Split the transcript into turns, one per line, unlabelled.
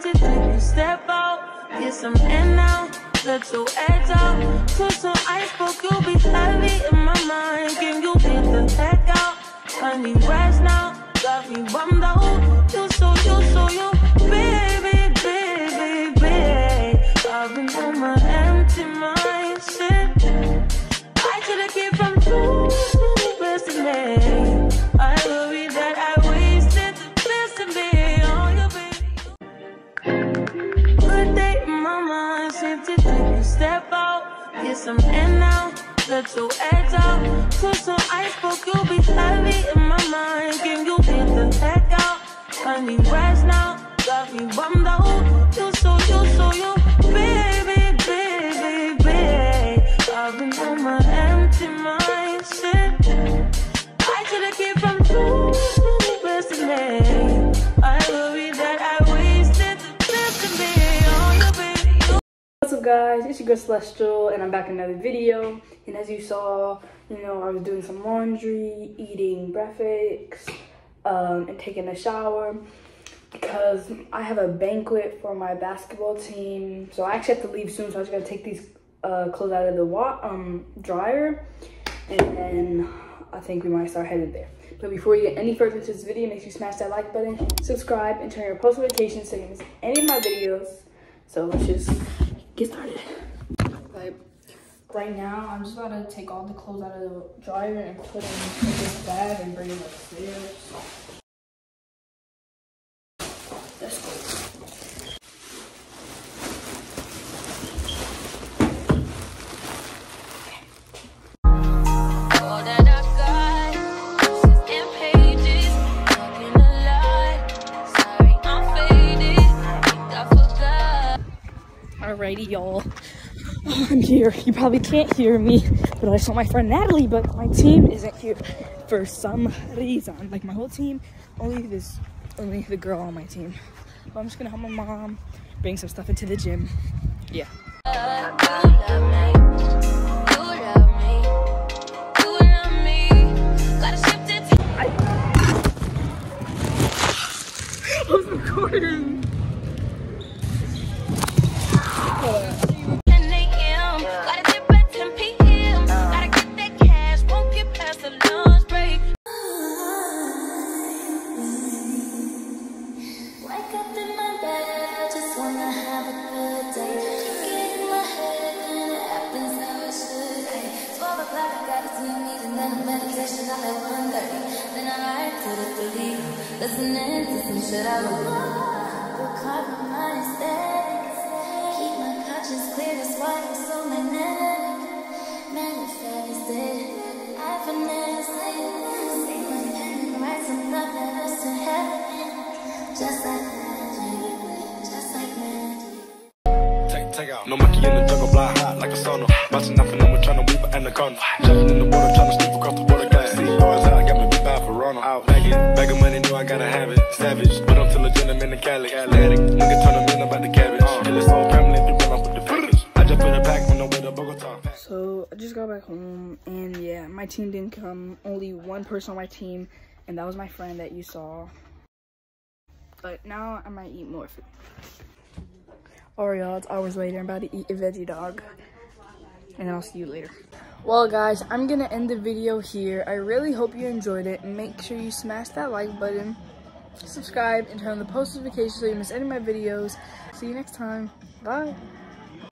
to take a step out. Get some air now, let your edge out. Put some ice, but you'll be heavy in my mind. Can you get the heck out? I need rest now, got me bummed out. You so, you so, Get some air now, let your edge out. Put some ice, but you'll be heavy in my mind. Can you get the heck out? I need rest now, got me bummed out. You so, you so,
guys, it's your girl Celestial and I'm back in another video and as you saw, you know, I was doing some laundry, eating breakfast, um, and taking a shower because I have a banquet for my basketball team so I actually have to leave soon so I just gotta take these uh, clothes out of the um, dryer and then I think we might start headed there. But before you get any further into this video, make sure you smash that like button, subscribe, and turn your post notifications so you miss any of my videos. So let's just get started. Like right now, I'm just about to take all the clothes out of the dryer and put them in this bag and bring them upstairs. Alrighty, y'all. Oh, I'm here. You probably can't hear me, but I saw my friend Natalie, but my team isn't here for some reason. Like my whole team, only this, only the girl on my team. But I'm just gonna help my mom bring some stuff into the gym. Yeah.
You love me.
Listening to some shit I don't know. But caught my mind. Keep my conscience clear, that's why I'm so magnetic. Manifested, I finesse.
Take, take out. No monkey in the jungle, fly hot like a sauna. Busting up and I'm trying to weave an anaconda. Jumping in the water, trying to sleep across the water glass. See, boys out, got me big bad for Ronald. Out, bagging, bagging money, know I gotta have it. Savage, but I'm still a gentleman in Cali. Atlantic, nigga turn them in about the cabbage. Kill his whole family, they run off with the package. I just put a pack on the way to Bogota.
So I just got back home, and yeah, my team didn't come. Only one person on my team, and that was my friend that you saw. But now I might eat more food. Alright, y'all, it's hours later. I'm about to eat a veggie dog, and I'll see you later. Well, guys, I'm gonna end the video here. I really hope you enjoyed it. Make sure you smash that like button, subscribe, and turn on the post notifications so you miss any of my videos. See you next time. Bye.